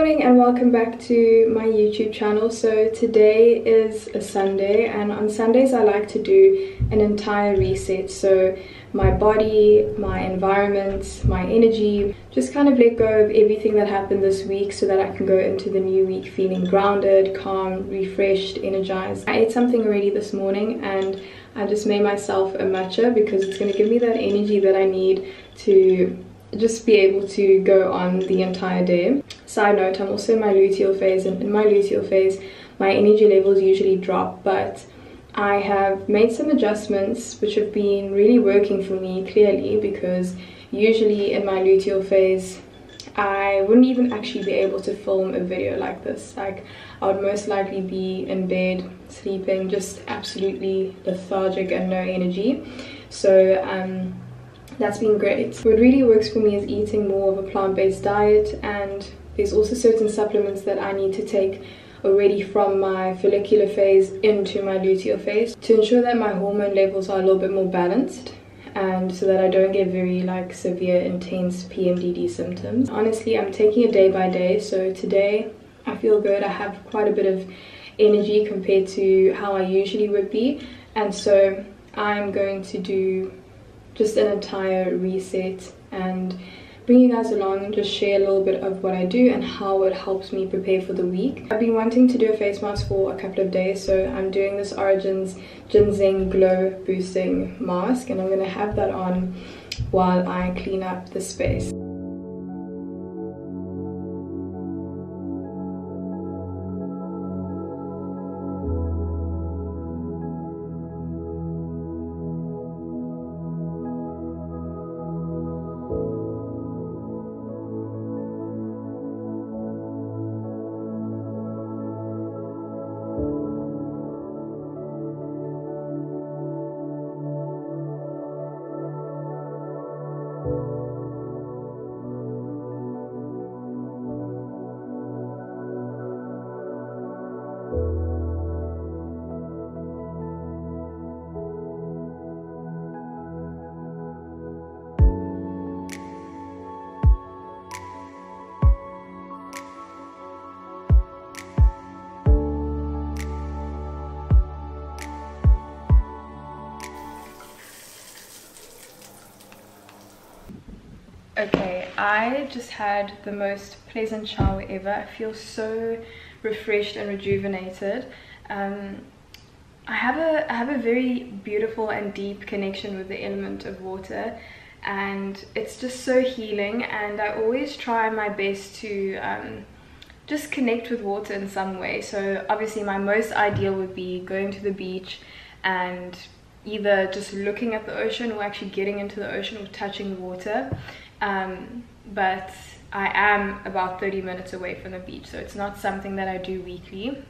Morning and welcome back to my YouTube channel. So today is a Sunday and on Sundays I like to do an entire reset. So my body, my environment, my energy, just kind of let go of everything that happened this week so that I can go into the new week feeling grounded, calm, refreshed, energized. I ate something already this morning and I just made myself a matcha because it's going to give me that energy that I need to just be able to go on the entire day. Side note, I'm also in my luteal phase and in my luteal phase my energy levels usually drop but I have made some adjustments which have been really working for me clearly because usually in my luteal phase I wouldn't even actually be able to film a video like this like I would most likely be in bed sleeping just absolutely lethargic and no energy so um, that's been great. What really works for me is eating more of a plant-based diet and there's also certain supplements that I need to take already from my follicular phase into my luteal phase to ensure that my hormone levels are a little bit more balanced and so that I don't get very like severe intense PMDD symptoms. Honestly, I'm taking it day by day. So today I feel good. I have quite a bit of energy compared to how I usually would be. And so I'm going to do just an entire reset and bring you guys along and just share a little bit of what I do and how it helps me prepare for the week. I've been wanting to do a face mask for a couple of days so I'm doing this Origins Ginseng Glow Boosting Mask and I'm going to have that on while I clean up the space. Okay, I just had the most pleasant shower ever. I feel so refreshed and rejuvenated. Um, I have a I have a very beautiful and deep connection with the element of water and it's just so healing and I always try my best to um, just connect with water in some way. So obviously my most ideal would be going to the beach and either just looking at the ocean or actually getting into the ocean or touching the water um, but I am about 30 minutes away from the beach so it's not something that I do weekly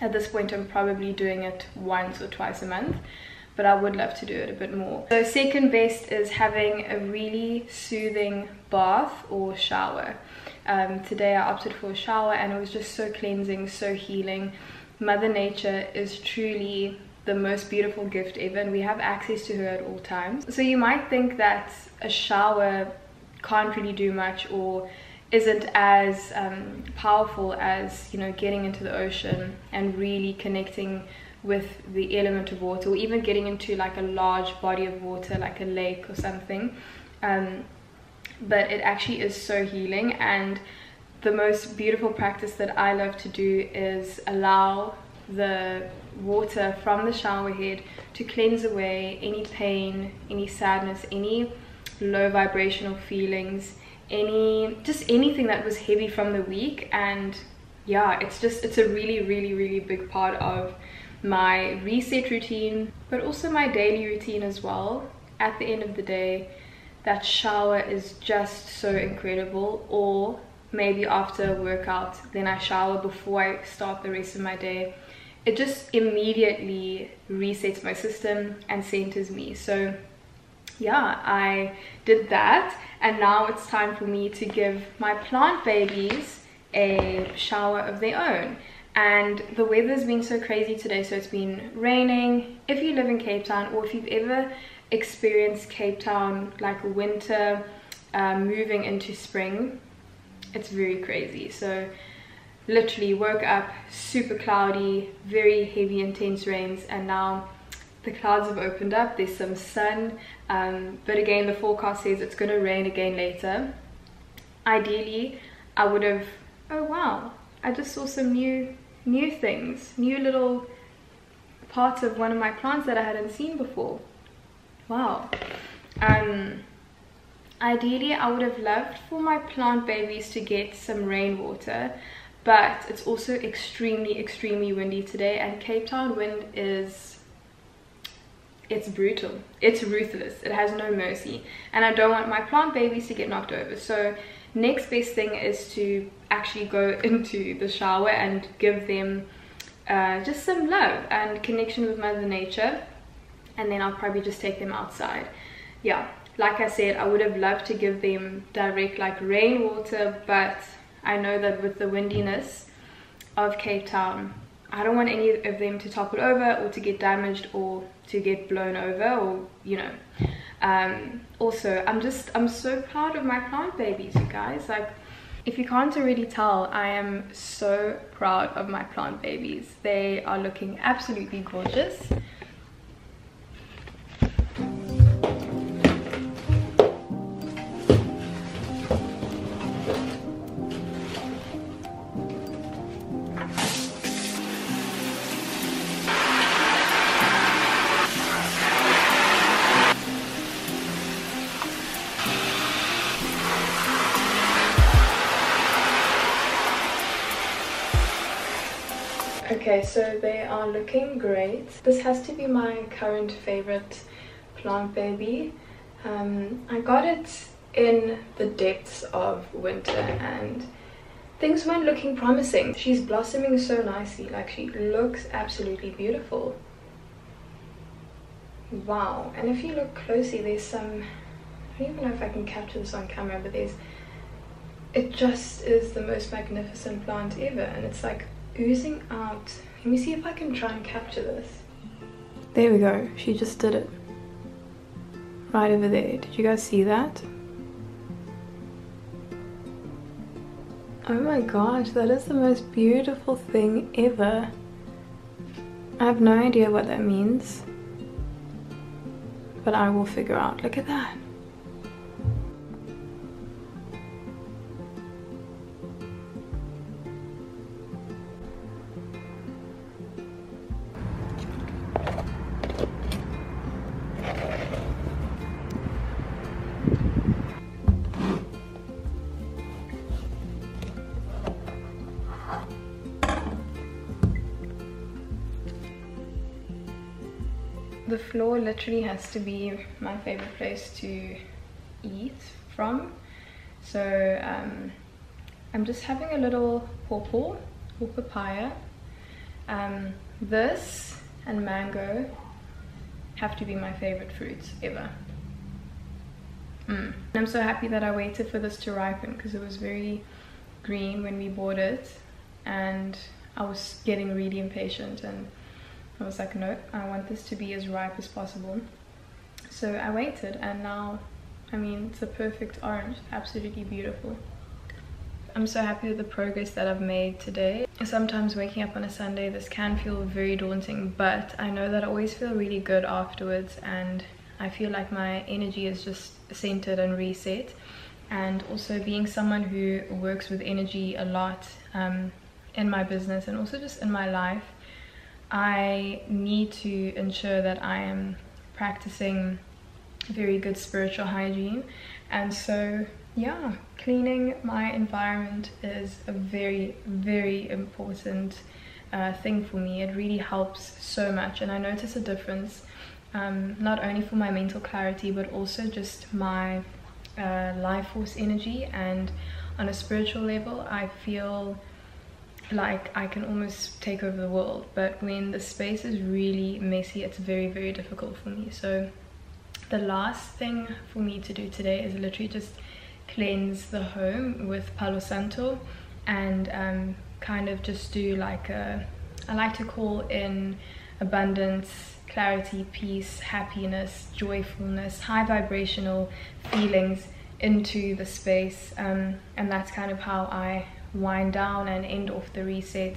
at this point I'm probably doing it once or twice a month but I would love to do it a bit more. So second best is having a really soothing bath or shower. Um, today I opted for a shower and it was just so cleansing, so healing. Mother Nature is truly the most beautiful gift ever and we have access to her at all times. So you might think that a shower can't really do much or isn't as um, powerful as you know getting into the ocean and really connecting with the element of water or even getting into like a large body of water like a lake or something um, but it actually is so healing and the most beautiful practice that I love to do is allow the water from the shower head to cleanse away any pain, any sadness, any low vibrational feelings any just anything that was heavy from the week. And yeah it's just it's a really really really big part of my reset routine but also my daily routine as well. At the end of the day that shower is just so incredible. Or maybe after a workout then i shower before i start the rest of my day it just immediately resets my system and centers me so yeah, I did that. And now it's time for me to give my plant babies a shower of their own. And the weather's been so crazy today, so it's been raining. If you live in Cape Town or if you've ever experienced Cape Town like winter uh, moving into spring, it's very crazy so literally woke up super cloudy very heavy intense rains and now the clouds have opened up there's some sun um, but again the forecast says it's going to rain again later. Ideally i would have oh wow i just saw some new new things new little parts of one of my plants that i hadn't seen before. Wow. Um ideally i would have loved for my plant babies to get some rainwater but it's also extremely extremely windy today and cape town wind is it's brutal. It's ruthless. It has no mercy. And i don't want my plant babies to get knocked over. So next best thing is to actually go into the shower and give them uh, just some love and connection with mother nature. And then i'll probably just take them outside. Yeah like I said, I would have loved to give them direct like rainwater, but I know that with the windiness of Cape Town, I don't want any of them to topple over or to get damaged or to get blown over or, you know. Um, also, I'm just, I'm so proud of my plant babies, you guys. Like, if you can't already tell, I am so proud of my plant babies. They are looking absolutely gorgeous. Okay, so they are looking great. This has to be my current favorite plant baby. Um, I got it in the depths of winter and things weren't looking promising. She's blossoming so nicely, like she looks absolutely beautiful. Wow, and if you look closely, there's some, I don't even know if I can capture this on camera, but there's, it just is the most magnificent plant ever and it's like oozing out. Let me see if I can try and capture this. There we go. She just did it. Right over there. Did you guys see that? Oh my gosh, that is the most beautiful thing ever. I have no idea what that means. But I will figure out. Look at that. The floor literally has to be my favorite place to eat from. So um, I'm just having a little pawpaw or papaya um, this and mango have to be my favorite fruits ever. Mm. I'm so happy that I waited for this to ripen because it was very green when we bought it. And I was getting really impatient and I was like, no, I want this to be as ripe as possible. So I waited and now, I mean, it's a perfect orange, absolutely beautiful. I'm so happy with the progress that I've made today. Sometimes waking up on a Sunday, this can feel very daunting, but I know that I always feel really good afterwards and I feel like my energy is just centered and reset. And also being someone who works with energy a lot um, in my business and also just in my life, I need to ensure that I am practicing very good spiritual hygiene. And so yeah cleaning my environment is a very very important uh, thing for me. It really helps so much. And I notice a difference um, not only for my mental clarity but also just my uh, life force energy. And on a spiritual level I feel like I can almost take over the world but when the space is really messy it's very very difficult for me. So the last thing for me to do today is literally just cleanse the home with Palo Santo and um, kind of just do like a I like to call in abundance clarity peace happiness joyfulness high vibrational feelings into the space. Um, and that's kind of how I wind down and end off the reset